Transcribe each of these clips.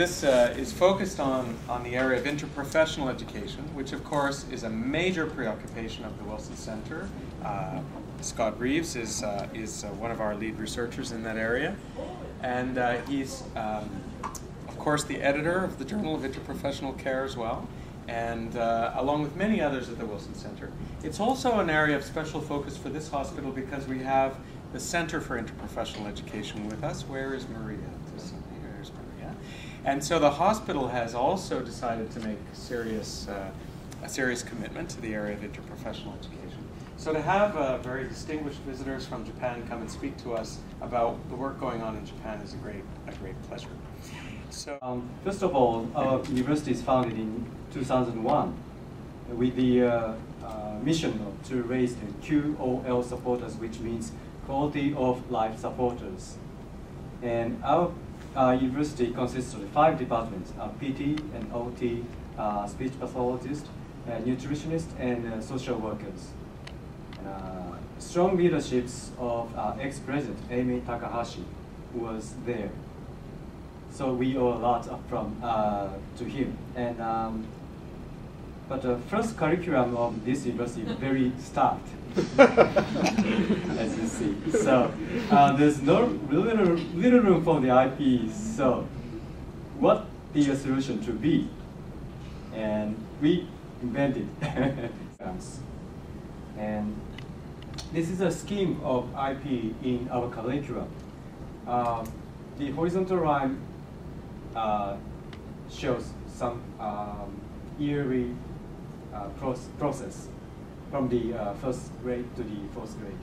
this uh, is focused on, on the area of interprofessional education, which of course is a major preoccupation of the Wilson Center. Uh, Scott Reeves is, uh, is uh, one of our lead researchers in that area. And uh, he's, um, of course, the editor of the Journal of Interprofessional Care as well, and uh, along with many others at the Wilson Center. It's also an area of special focus for this hospital because we have the Center for Interprofessional Education with us. Where is Maria? And so the hospital has also decided to make serious, uh, a serious commitment to the area of interprofessional education. So to have uh, very distinguished visitors from Japan come and speak to us about the work going on in Japan is a great, a great pleasure. So, um, first of all, our university is founded in 2001 with the uh, uh, mission to raise the QOL supporters, which means quality of life supporters. And our uh, university consists of five departments, uh, PT and OT, uh, speech pathologist, uh, nutritionist, and social workers. strong leaderships of ex-president Amy Takahashi was there. So we owe a lot from to him. And um, but the first curriculum of this university is very stark, as you see. So uh, there's no little, little room for the IP. So what the solution to be? And we invented and this is a scheme of IP in our curriculum. Uh, the horizontal line uh, shows some um, uh, process from the uh, first grade to the fourth grade.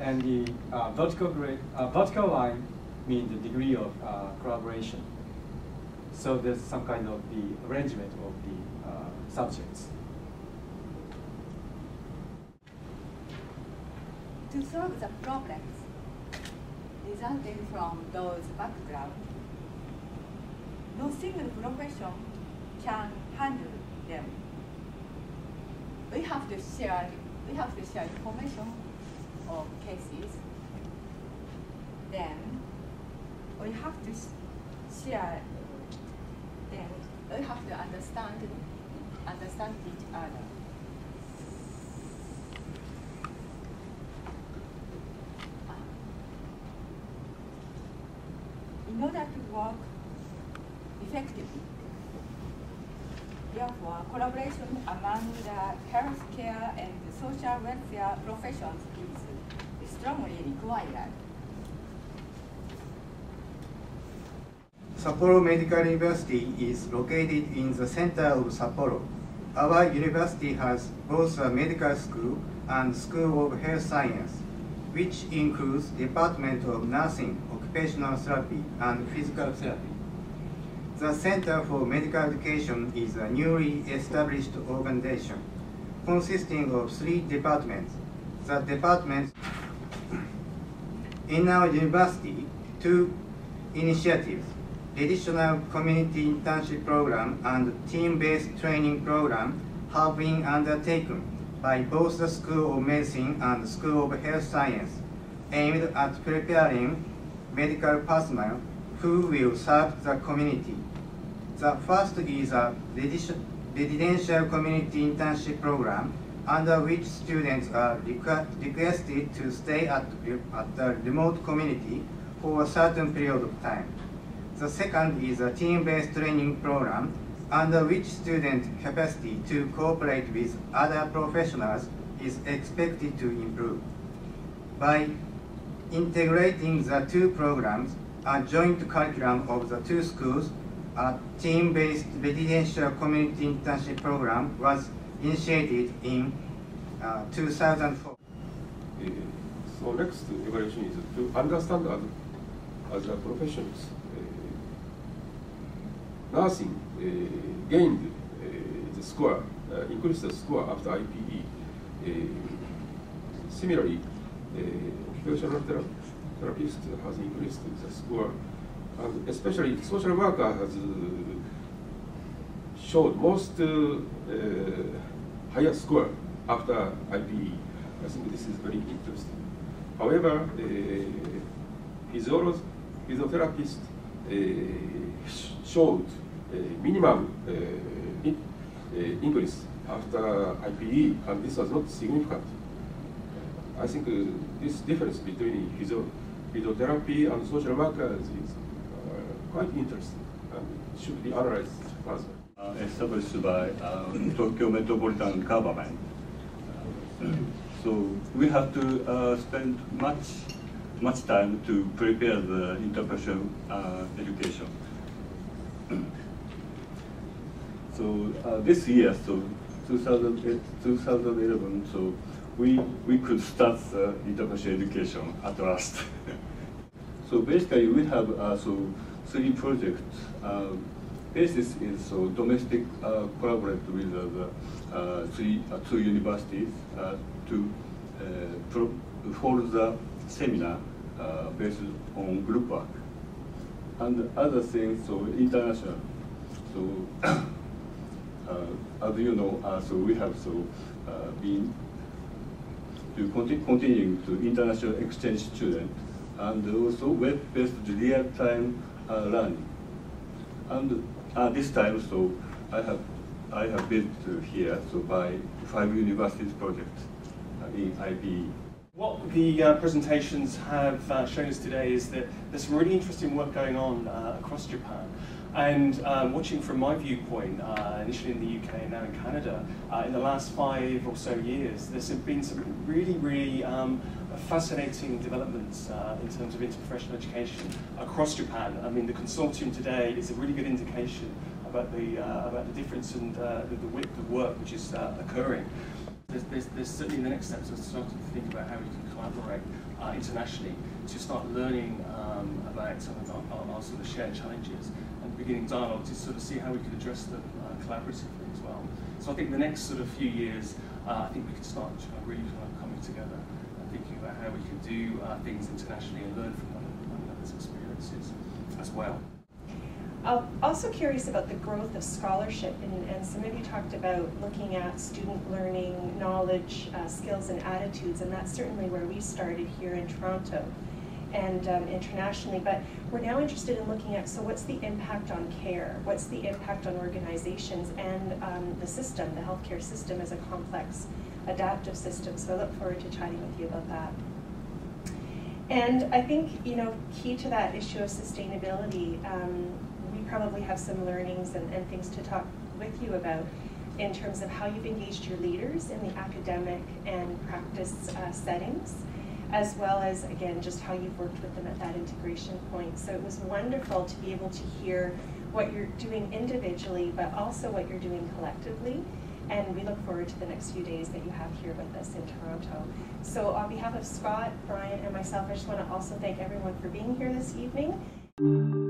And the uh, vertical, grade, vertical line means the degree of collaboration. So there's some kind of the arrangement of the subjects. To solve the problems resulting from those backgrounds, no single profession can handle them we have to share we have to share information of cases. Then we have to share. Then we have to understand understand each other. In order to work effectively, Therefore, collaboration among the healthcare and social welfare professions is strongly required. Sapporo Medical University is located in the center of Sapporo. Our university has both a medical school and School of Health Science, which includes Department of Nursing, Occupational Therapy, and Physical Therapy. The Center for Medical Education is a newly established organization consisting of three departments. The departments in our university, two initiatives, additional community internship program and team-based training program have been undertaken by both the School of Medicine and the School of Health Science aimed at preparing medical personnel who will serve the community the first is a residential community internship program under which students are requested to stay at, at the remote community for a certain period of time. The second is a team-based training program under which student capacity to cooperate with other professionals is expected to improve. By integrating the two programs, a joint curriculum of the two schools a team-based residential community internship program was initiated in uh, 2004. Uh, so next evaluation is to understand as, as a professionals. Uh, nursing uh, gained uh, the score, uh, increased the score after IPE. similarly, occupational therapist has increased the score especially social worker has showed most uh, higher score after IPE. I think this is very interesting. However, uh, physiologist, physiotherapist showed a minimum in, increase after IPE, and this was not significant. I think this difference between physio physiotherapy and social workers is uh, quite interesting and should be analyzed further. Uh, established by uh, Tokyo Metropolitan Government. so we have to uh, spend much much time to prepare the interprofessional uh, education. so uh, this year, so 2008, 2011, so we, we could start the interprofessional education at last. so basically we have uh, so three projects. Uh, basis is so domestic uh, collaborate with the uh, three, uh, two universities to hold the seminar based on group work. And other things, so international. So as you know, uh, so we have so uh, been to continue, continuing to international exchange students and also web-based real-time learning. And uh, this time, so I have I have built here so by five universities projects in IPE. What the uh, presentations have uh, shown us today is that there's some really interesting work going on uh, across Japan. And um, watching from my viewpoint, uh, initially in the UK and now in Canada, uh, in the last five or so years, there's been some really, really um, fascinating developments uh, in terms of interprofessional education across Japan. I mean, the consortium today is a really good indication about the, about the difference and the, the width of work which is occurring. There's, there's, there's, certainly the next steps of starting to think about how we can collaborate uh, internationally to start learning um, about some of our, our, sort of shared challenges beginning dialogue to sort of see how we can address them uh, collaboratively as well. So I think the next sort of few years, uh, I think we can start really kind of coming together and thinking about how we can do uh, things internationally and learn from one another's experiences as well. I'm also curious about the growth of scholarship, and, and some of you talked about looking at student learning, knowledge, uh, skills, and attitudes, and that's certainly where we started here in Toronto and um, internationally. But we're now interested in looking at so what's the impact on care? What's the impact on organizations and um, the system, the healthcare system, as a complex, adaptive system? So I look forward to chatting with you about that. And I think you know, key to that issue of sustainability. Um, probably have some learnings and, and things to talk with you about in terms of how you've engaged your leaders in the academic and practice uh, settings, as well as, again, just how you've worked with them at that integration point. So it was wonderful to be able to hear what you're doing individually, but also what you're doing collectively. And we look forward to the next few days that you have here with us in Toronto. So on behalf of Scott, Brian, and myself, I just want to also thank everyone for being here this evening.